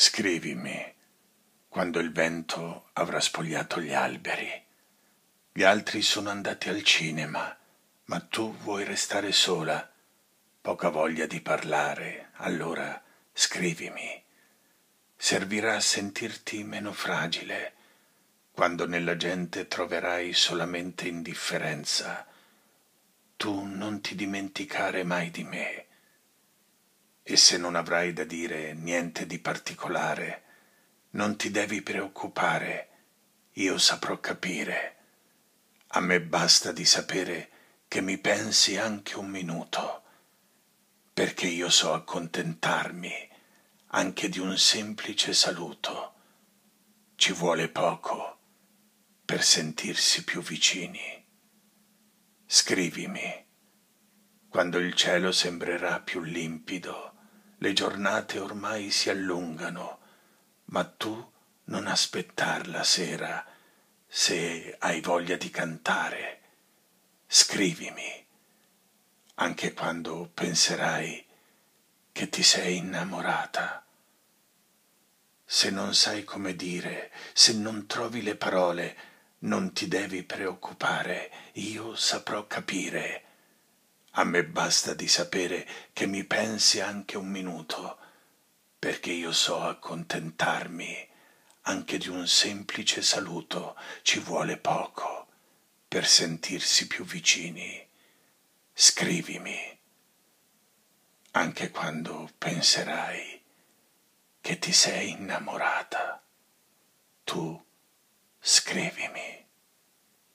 Scrivimi quando il vento avrà spogliato gli alberi. Gli altri sono andati al cinema, ma tu vuoi restare sola. Poca voglia di parlare, allora scrivimi. Servirà a sentirti meno fragile quando nella gente troverai solamente indifferenza. Tu non ti dimenticare mai di me e se non avrai da dire niente di particolare, non ti devi preoccupare, io saprò capire. A me basta di sapere che mi pensi anche un minuto, perché io so accontentarmi anche di un semplice saluto. Ci vuole poco per sentirsi più vicini. Scrivimi quando il cielo sembrerà più limpido le giornate ormai si allungano, ma tu non aspettar la sera se hai voglia di cantare. Scrivimi, anche quando penserai che ti sei innamorata. Se non sai come dire, se non trovi le parole, non ti devi preoccupare, io saprò capire a me basta di sapere che mi pensi anche un minuto, perché io so accontentarmi anche di un semplice saluto, ci vuole poco per sentirsi più vicini. Scrivimi, anche quando penserai che ti sei innamorata. Tu.